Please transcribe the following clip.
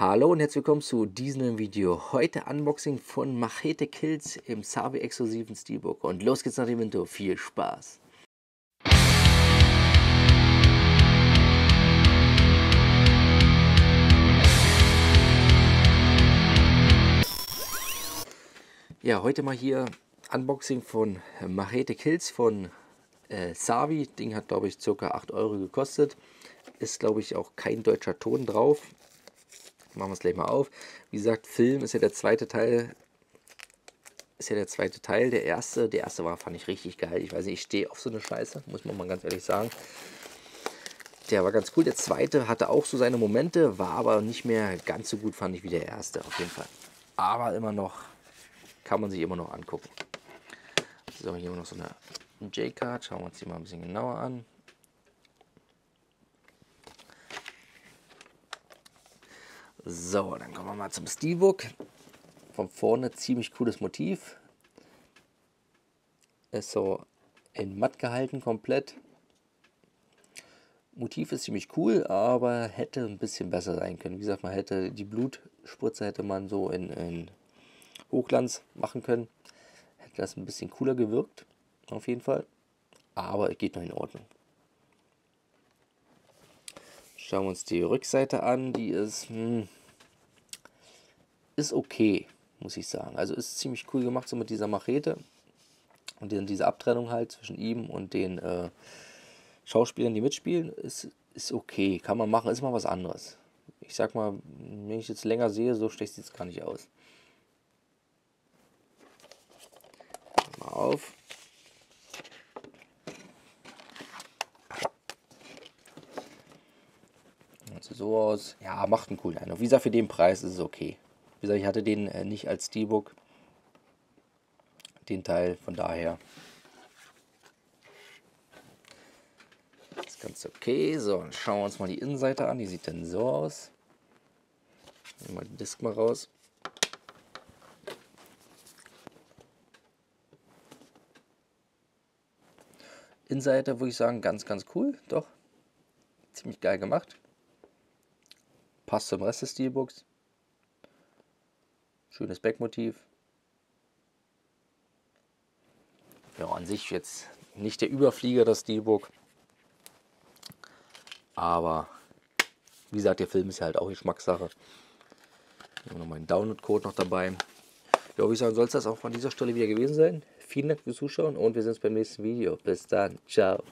Hallo und herzlich willkommen zu diesem Video. Heute Unboxing von Machete Kills im Savi exklusiven Steelbook. Und los geht's nach dem Intro. Viel Spaß! Ja, heute mal hier Unboxing von Machete Kills von äh, Savi. Ding hat, glaube ich, ca. 8 Euro gekostet. Ist, glaube ich, auch kein deutscher Ton drauf. Machen wir es gleich mal auf. Wie gesagt, Film ist ja der zweite Teil. Ist ja der zweite Teil. Der erste, der erste war, fand ich richtig geil. Ich weiß nicht, ich stehe auf so eine Scheiße, muss man mal ganz ehrlich sagen. Der war ganz cool. Der zweite hatte auch so seine Momente, war aber nicht mehr ganz so gut, fand ich, wie der erste, auf jeden Fall. Aber immer noch, kann man sich immer noch angucken. So, hier haben wir noch so eine J-Card. Schauen wir uns die mal ein bisschen genauer an. So, dann kommen wir mal zum Steelbook. Von vorne ziemlich cooles Motiv. Ist so in matt gehalten komplett. Motiv ist ziemlich cool, aber hätte ein bisschen besser sein können. Wie gesagt, man hätte die Blutspritze hätte man so in, in Hochglanz machen können. Hätte das ein bisschen cooler gewirkt, auf jeden Fall. Aber es geht noch in Ordnung. Schauen wir uns die Rückseite an. Die ist, hm, ist okay, muss ich sagen. Also ist ziemlich cool gemacht, so mit dieser Machete. Und dann diese Abtrennung halt zwischen ihm und den äh, Schauspielern, die mitspielen, ist, ist okay. Kann man machen, ist mal was anderes. Ich sag mal, wenn ich jetzt länger sehe, so schlecht sieht es gar nicht aus. Mal auf. So aus. Ja, macht einen coolen Eindruck. Wie gesagt, für den Preis ist es okay. Wie gesagt, ich hatte den äh, nicht als Steelbook. Den Teil, von daher. ist ganz okay. So, dann schauen wir uns mal die Innenseite an. Die sieht dann so aus. Nehmen wir den Disk mal raus. Innenseite würde ich sagen, ganz, ganz cool. Doch. Ziemlich geil gemacht. Passt zum Rest des Steelbooks. Schönes Backmotiv. Ja, an sich jetzt nicht der Überflieger, das Steelbook. Aber wie gesagt, der Film ist ja halt auch Geschmackssache. Ich habe noch meinen Download-Code noch dabei. Ja, wie sagen, soll es das auch von dieser Stelle wieder gewesen sein. Vielen Dank fürs Zuschauen und wir sehen uns beim nächsten Video. Bis dann. Ciao.